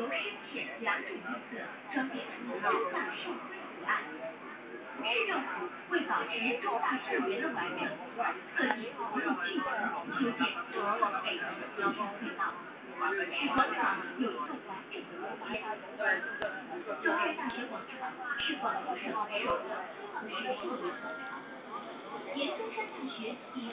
由深浅两种颜色装点出中大社会图案。市政府为保持中大校园的完整特别投入巨资修建。中防北京的交通道市广场有一个完整的空间中山大学广场是广东省首个开放式广场。研中山大学以